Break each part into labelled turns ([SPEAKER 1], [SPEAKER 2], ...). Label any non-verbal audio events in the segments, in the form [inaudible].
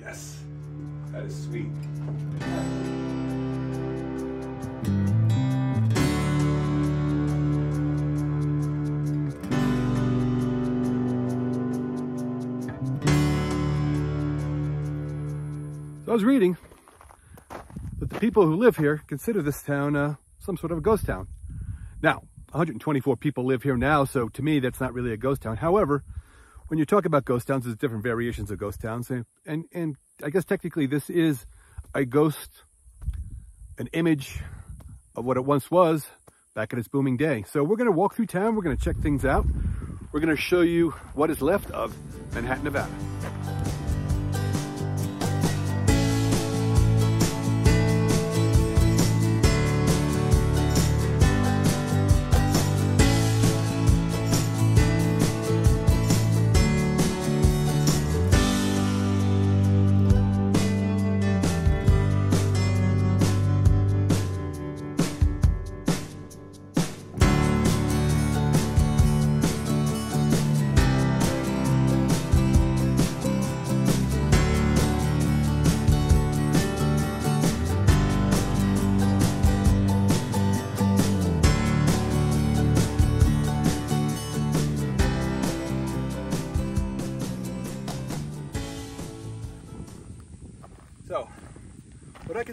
[SPEAKER 1] Yes, that is sweet. So I was reading that the people who live here consider this town uh, some sort of a ghost town. Now, 124 people live here now, so to me, that's not really a ghost town. However, when you talk about ghost towns, there's different variations of ghost towns. And, and, and I guess technically this is a ghost, an image of what it once was back in its booming day. So we're going to walk through town. We're going to check things out. We're going to show you what is left of Manhattan, Nevada.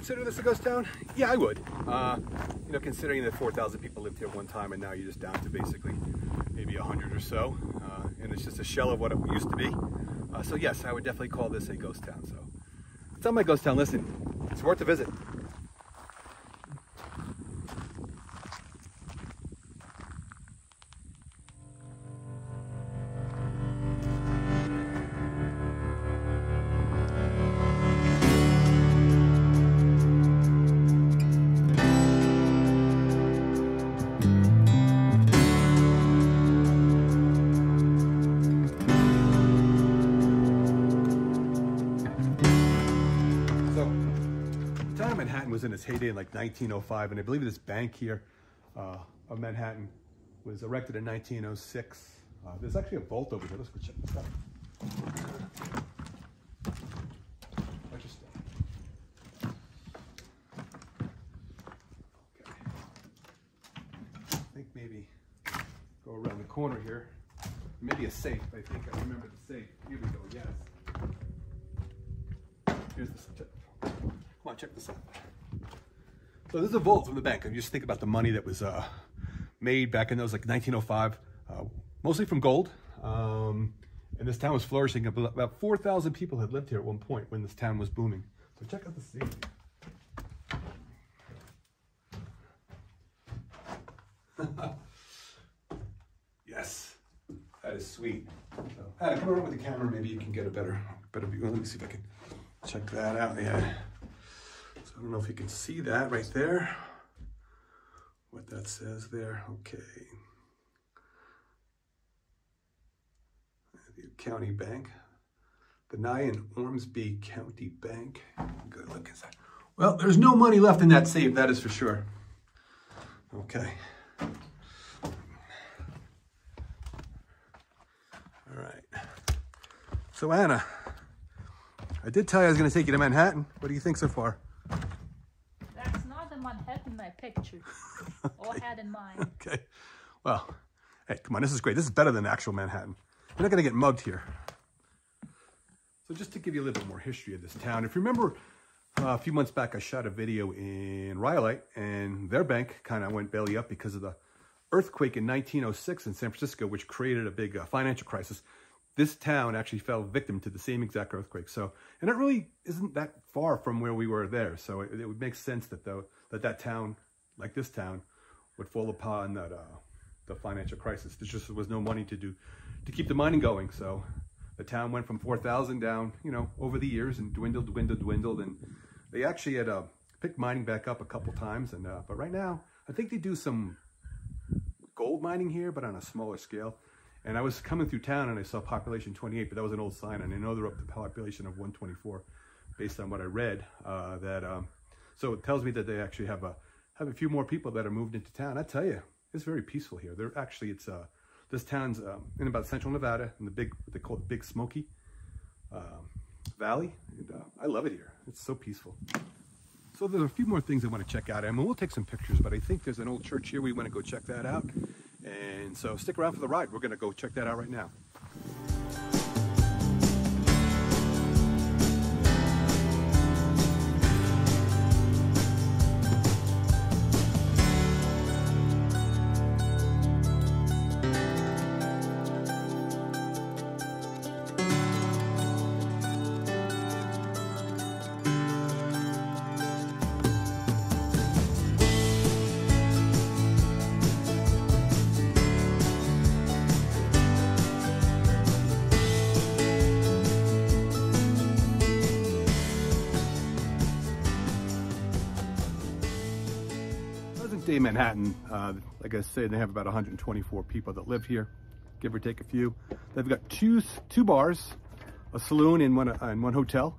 [SPEAKER 1] Consider this a ghost town? Yeah, I would. Uh, you know, considering that 4,000 people lived here one time and now you're just down to basically maybe 100 or so. Uh, and it's just a shell of what it used to be. Uh, so yes, I would definitely call this a ghost town. So, it's on my ghost town. Listen, it's worth a visit. Of Manhattan was in its heyday in like 1905, and I believe this bank here uh, of Manhattan was erected in 1906. Uh, there's actually a vault over here. Let's go check this out. Okay. I think maybe go around the corner here. Maybe a safe. I think I remember the safe. Here we go. Yes. Here's the check. Come on, check this out. So this is a vault from the bank. And you just think about the money that was uh, made back in those like 1905, uh, mostly from gold. Um, and this town was flourishing. About about 4,000 people had lived here at one point when this town was booming. So check out the safe. [laughs] yes, that is sweet. So, Anna, come over with the camera. Maybe you can get a better, better view. Let me see if I can check that out. Yeah. I don't know if you can see that right there. What that says there. Okay. The county bank. The Nye and Ormsby County Bank. Good look at that. Well, there's no money left in that safe, that is for sure. Okay. All right. So Anna, I did tell you I was going to take you to Manhattan. What do you think so far?
[SPEAKER 2] The Manhattan in my picture [laughs] or had in mind.
[SPEAKER 1] Okay. Well, hey, come on. This is great. This is better than actual Manhattan. You're not going to get mugged here. So just to give you a little bit more history of this town, if you remember uh, a few months back, I shot a video in Rhyolite and their bank kind of went belly up because of the earthquake in 1906 in San Francisco, which created a big uh, financial crisis. This town actually fell victim to the same exact earthquake. So, and it really isn't that far from where we were there. So it, it would make sense that though that that town, like this town, would fall upon that uh, the financial crisis. There just was no money to do to keep the mining going. So the town went from 4,000 down, you know, over the years and dwindled, dwindled, dwindled. And they actually had uh, picked mining back up a couple times. And uh, But right now, I think they do some gold mining here, but on a smaller scale. And I was coming through town and I saw population 28, but that was an old sign. And I know they're up to population of 124 based on what I read. Uh, that um, So it tells me that they actually have a, have a few more people that are moved into town. I tell you, it's very peaceful here. They're actually, it's uh, this town's um, in about central Nevada in the big, what they call the Big Smoky um, Valley. And, uh, I love it here. It's so peaceful. So there's a few more things I want to check out. I mean, we'll take some pictures, but I think there's an old church here. We want to go check that out. And so stick around for the ride. We're going to go check that out right now. Present day Manhattan, uh, like I said, they have about 124 people that live here, give or take a few. They've got two two bars, a saloon, and one uh, and one hotel.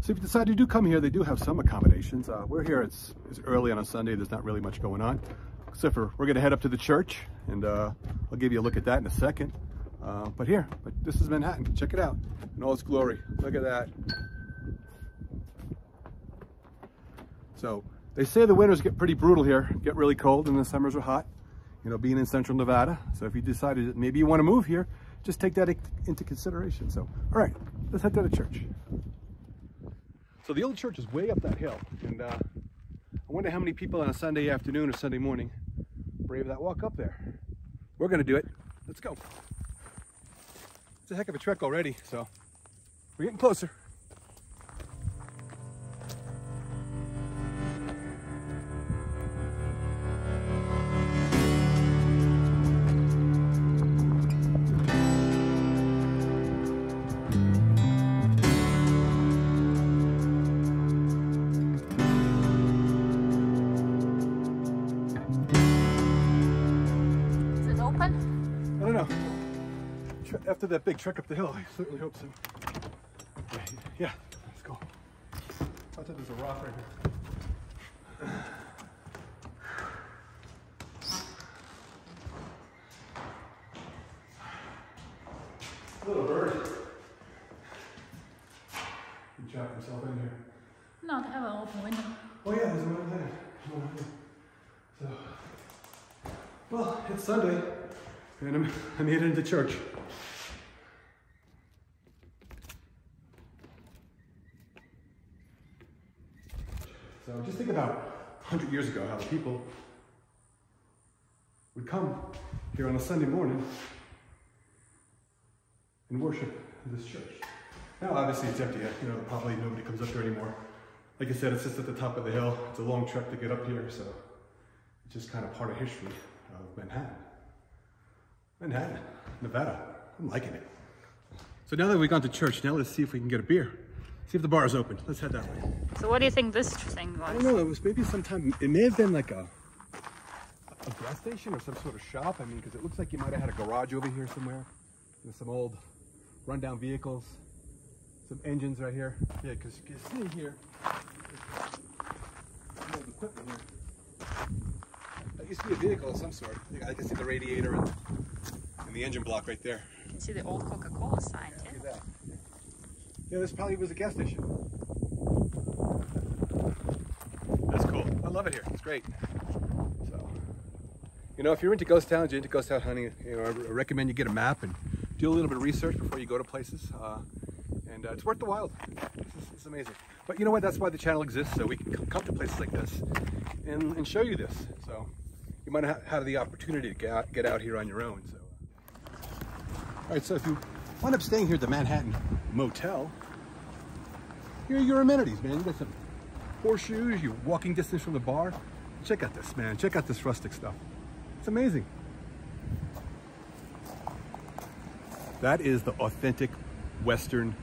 [SPEAKER 1] So if you decide to do come here, they do have some accommodations. Uh, we're here, it's, it's early on a Sunday, there's not really much going on. Except for, we're gonna head up to the church, and uh, I'll give you a look at that in a second. Uh, but here, but this is Manhattan, check it out, in all its glory. Look at that. So they say the winters get pretty brutal here, get really cold, and the summers are hot. You know, being in central Nevada. So if you decided that maybe you want to move here, just take that into consideration. So, all right, let's head to the church. So the old church is way up that hill, and uh, I wonder how many people on a Sunday afternoon or Sunday morning brave that walk up there. We're gonna do it. Let's go. It's a heck of a trek already, so we're getting closer.
[SPEAKER 2] Open?
[SPEAKER 1] I don't know. After that big trek up the hill, I certainly hope so. Yeah, yeah let's go. I thought there's a rock right here. Little bird. He chopped himself in here.
[SPEAKER 2] No, they have an open window.
[SPEAKER 1] Oh yeah, there's one. One there. So, well, it's Sunday, and I'm, [laughs] I'm heading to church. So just think about 100 years ago how the people would come here on a Sunday morning and worship this church. Now, obviously, it's empty. You know, probably nobody comes up here anymore. Like I said, it's just at the top of the hill. It's a long trek to get up here, so it's just kind of part of history of Manhattan. Manhattan, Nevada. I'm liking it. So now that we've gone to church, now let's see if we can get a beer. See if the bar is open. Let's head that way.
[SPEAKER 2] So what do you think this thing was?
[SPEAKER 1] I don't know. It was maybe sometime. It may have been like a a gas station or some sort of shop. I mean, because it looks like you might have had a garage over here somewhere. With some old rundown vehicles, some engines right here. Yeah, because you can see here. Some old equipment here. That used to be a vehicle of some sort. I can see the radiator and, and the engine block right there.
[SPEAKER 2] You can see the old Coca-Cola sign
[SPEAKER 1] Look
[SPEAKER 2] too.
[SPEAKER 1] at that. Yeah, this probably was a gas station. That's cool. I love it here. It's great. So, you know, if you're into ghost towns, you're into ghost town hunting, you know, I re- recommend you get a map and do a little bit of research before you go to places. Uh, and uh, it's worth the while. It's, it's amazing. But you know what? That's why the channel exists, so we can come to places like this and, and show you this. So you might ha- have the opportunity to get out, get out here on your own. So. All right, so if you wind up staying here at the Manhattan Motel, here are your amenities, man. You got some horseshoes, you're walking distance from the bar. Check out this, man. Check out this rustic stuff. It's amazing. That is the authentic Western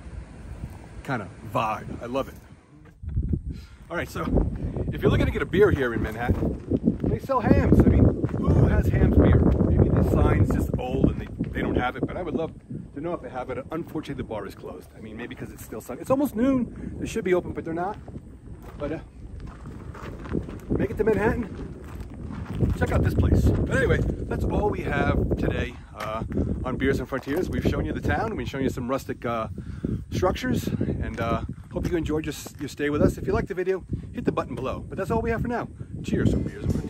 [SPEAKER 1] kind of vibe. I love it. All right, so if you're looking to get a beer here in Manhattan, they sell Hamm's. I mean, who has Hamm's beer? Maybe the sign's just old and they, they don't have it, but I would love to know if they have it. Unfortunately, the bar is closed. I mean, maybe because it's still sun. It's almost noon. They should be open, but they're not. But uh, make it to Manhattan. Check out this place. But anyway, that's all we have today uh, on Beers and Frontiers. We've shown you the town. We've shown you some rustic uh, structures, and uh, Hope you enjoyed your, your stay with us. If you liked the video, hit the button below. But that's all we have for now. Cheers from Beers and